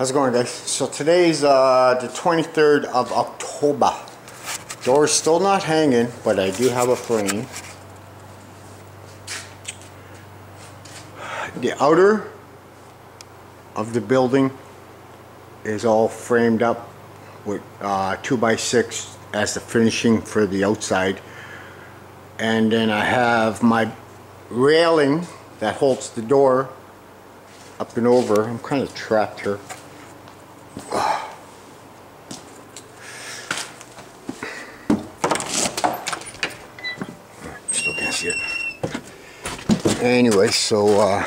How's it going guys? So today's uh, the 23rd of October. Door's still not hanging, but I do have a frame. The outer of the building is all framed up with uh, 2x6 as the finishing for the outside. And then I have my railing that holds the door up and over. I'm kind of trapped here. Still can't see it. Anyway, so uh,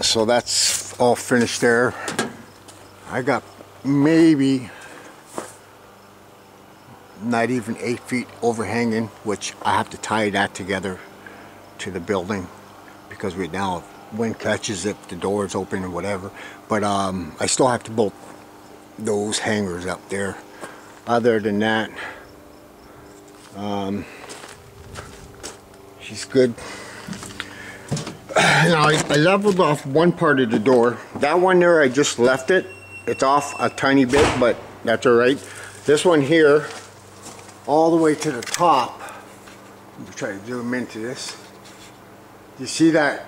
so that's all finished there. I got maybe not even eight feet overhanging, which I have to tie that together to the building because right now wind catches it, the door is open or whatever. But um, I still have to bolt those hangers up there. Other than that, um, she's good. Now I, I leveled off one part of the door. That one there, I just left it. It's off a tiny bit, but that's all right. This one here, all the way to the top. Let me try to zoom into this. You see that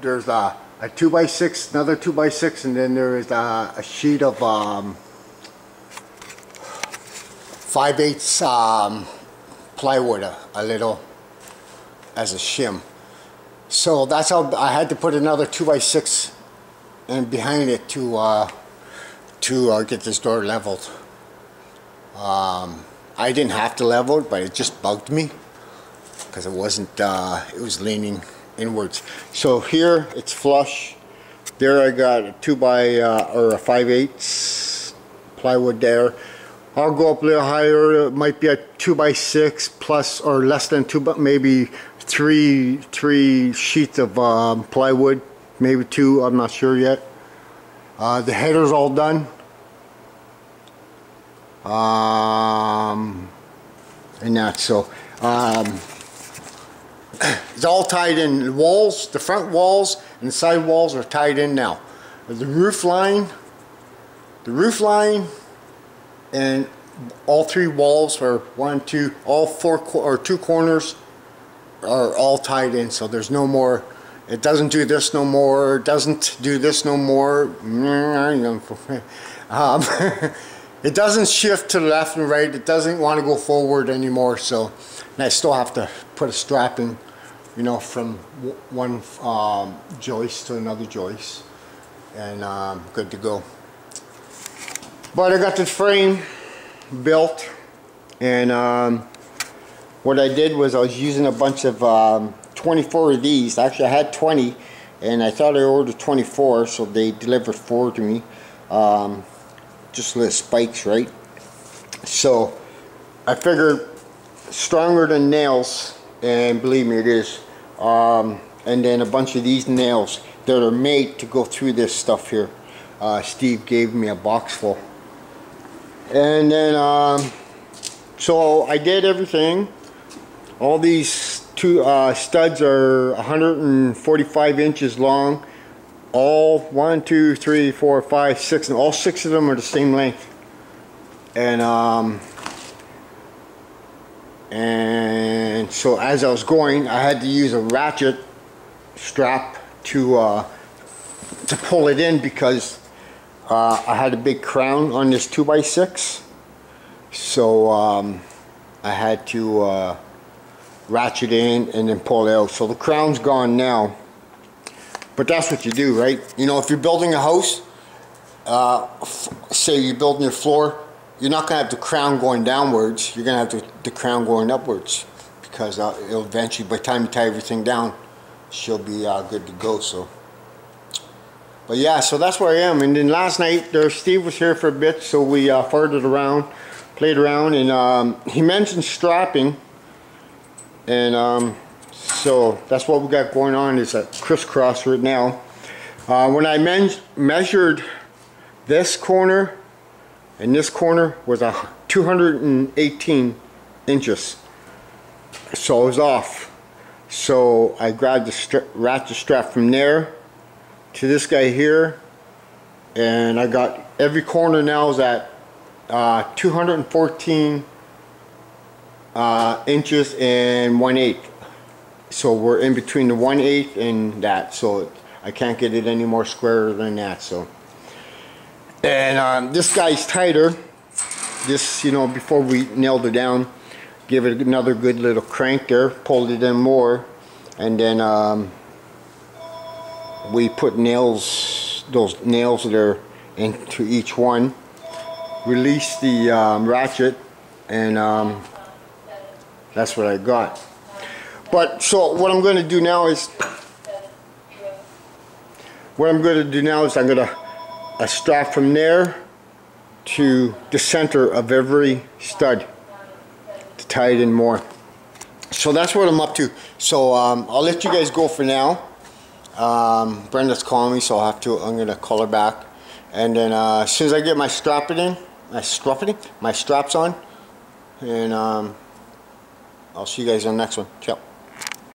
there's a, a 2x6, another 2x6, and then there is a, a sheet of um, 5 8 um, plywood, a, a little, as a shim. So that's how I had to put another 2x6 and behind it to uh, to uh, get this door leveled. Um, I didn't have to level it, but it just bugged me because it wasn't, uh, it was leaning inwards. So here it's flush. There I got a 2 by uh, or a 5 8 plywood there. I'll go up a little higher. It might be a 2 by 6 plus or less than 2, but maybe three three sheets of um, plywood. Maybe two, I'm not sure yet. Uh, the header's all done. Um, and that, so um, it's all tied in. The walls, the front walls and the side walls are tied in now. The roof line, the roof line, and all three walls are one, two, all four or two corners are all tied in. So there's no more. It doesn't do this no more. It doesn't do this no more. Um, it doesn't shift to the left and right. It doesn't want to go forward anymore. So I still have to put a strapping you know, from one um, joist to another joist and um, good to go. But I got this frame built and um, what I did was I was using a bunch of um, 24 of these. Actually I had 20 and I thought I ordered 24 so they delivered four to me. Um, just little spikes, right? So I figured stronger than nails and believe me it is um, and then a bunch of these nails that are made to go through this stuff here uh, Steve gave me a box full and then um, so I did everything. All these two uh, studs are 145 inches long. All one two three four five six and all six of them are the same length. And um, and so as I was going I had to use a ratchet strap to uh, to pull it in because uh, I had a big crown on this 2x6 so um, I had to uh, ratchet in and then pull it out. So the crown's gone now. But that's what you do right? You know if you're building a house uh, say you're building your floor you're not going to have the crown going downwards. You're going to have the, the crown going upwards because uh, it'll eventually, by the time you tie everything down, she'll be uh, good to go. So, but yeah, so that's where I am. And then last night, there Steve was here for a bit, so we uh, farted around, played around, and um, he mentioned strapping, and um, so that's what we got going on. Is a crisscross right now. Uh, when I measured this corner and this corner was a 218 inches so it was off so I grabbed the ratchet strap from there to this guy here. And I got every corner now is at uh, 214 uh, inches and 1 8. So we're in between the 1 8 and that. So I can't get it any more squarer than that. So And um, this guy's tighter. This, you know, before we nailed it down, give it another good little crank there, pulled it in more. And then um, we put nails, those nails there into each one. Release the um, ratchet and um, that's what I got. But so what I'm going to do now is what I'm going to do now is I'm going to a strap from there to the center of every stud to tie it in more. So that's what I'm up to. So um, I'll let you guys go for now. Um, Brenda's calling me, so I'll have to. I'm gonna call her back, and then uh, as soon as I get my strap it in, my strap in, my straps on, and um, I'll see you guys on the next one. Ciao.